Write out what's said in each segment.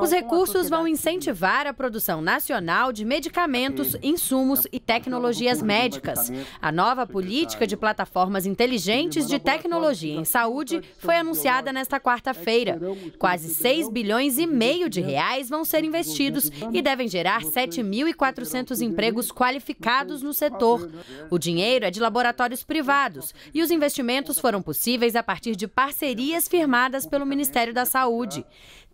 Os recursos vão incentivar a produção nacional de medicamentos, insumos e tecnologias médicas. A nova política de plataformas inteligentes de tecnologia em saúde foi anunciada nesta quarta-feira. Quase 6 bilhões e meio de reais vão ser investidos e devem gerar 7.400 empregos qualificados no setor. O dinheiro é de laboratórios privados e os investimentos foram possíveis a partir de parcerias firmadas pelo Ministério da Saúde.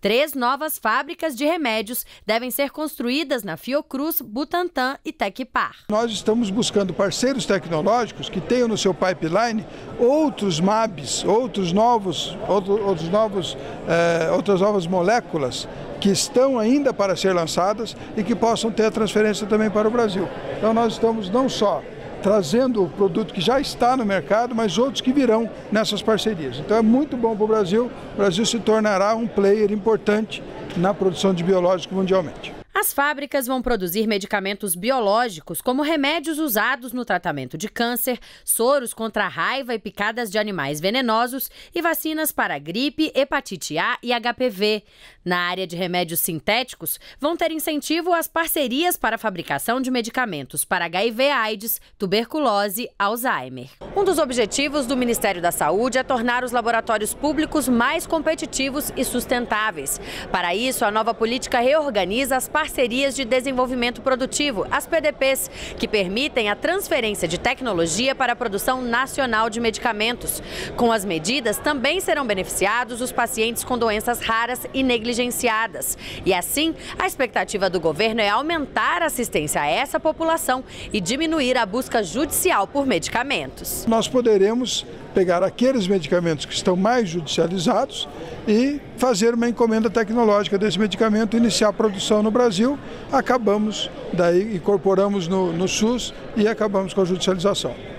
Três novas fábricas de remédios devem ser construídas na Fiocruz, Butantan e Tecpar. Nós estamos buscando parceiros tecnológicos que tenham no seu pipeline outros MABs, outros novos, outro, outros novos, eh, outras novas moléculas que estão ainda para ser lançadas e que possam ter a transferência também para o Brasil. Então nós estamos não só trazendo o produto que já está no mercado, mas outros que virão nessas parcerias. Então é muito bom para o Brasil, o Brasil se tornará um player importante na produção de biológicos mundialmente. As fábricas vão produzir medicamentos biológicos, como remédios usados no tratamento de câncer, soros contra raiva e picadas de animais venenosos e vacinas para gripe, hepatite A e HPV. Na área de remédios sintéticos, vão ter incentivo às parcerias para a fabricação de medicamentos para HIV-AIDS, tuberculose, Alzheimer. Um dos objetivos do Ministério da Saúde é tornar os laboratórios públicos mais competitivos e sustentáveis. Para isso, a nova política reorganiza as parcerias de desenvolvimento produtivo, as PDPs, que permitem a transferência de tecnologia para a produção nacional de medicamentos. Com as medidas, também serão beneficiados os pacientes com doenças raras e negligenciadas. E assim, a expectativa do governo é aumentar a assistência a essa população e diminuir a busca judicial por medicamentos. Nós poderemos pegar aqueles medicamentos que estão mais judicializados e fazer uma encomenda tecnológica desse medicamento, iniciar a produção no Brasil, acabamos, daí incorporamos no, no SUS e acabamos com a judicialização.